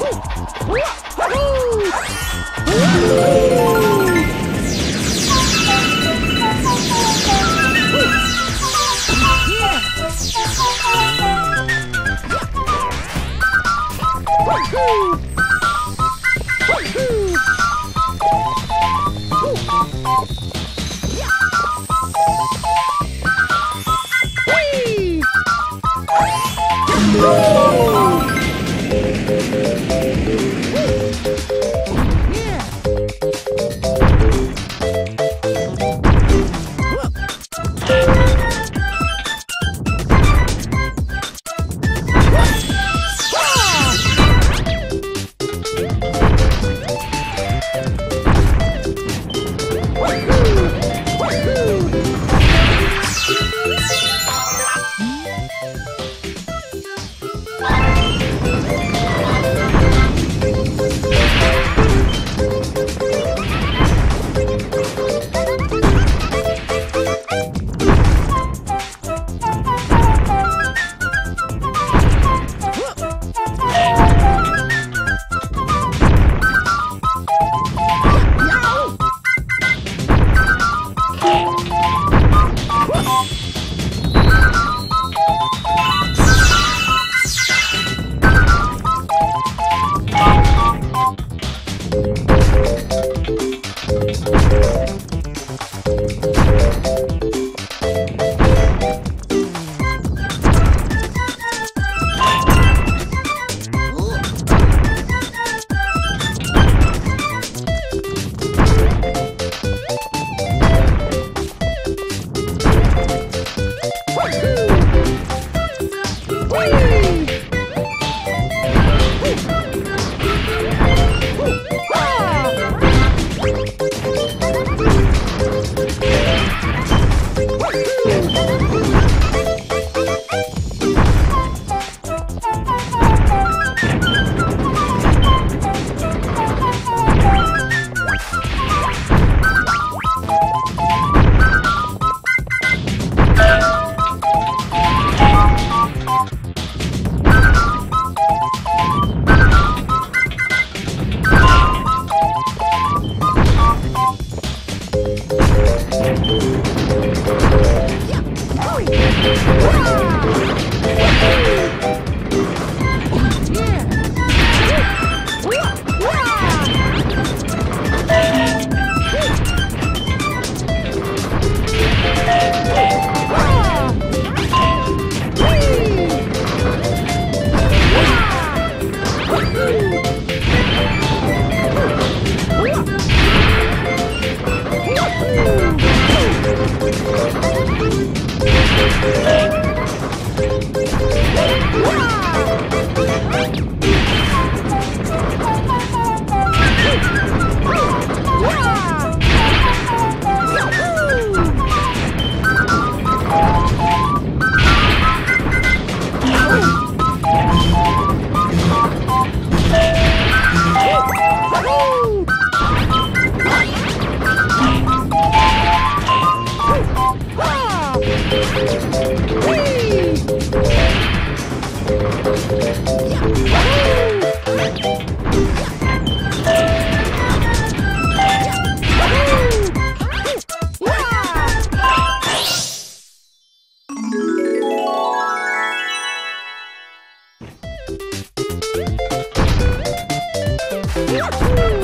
Woo! Yeah. Yeah.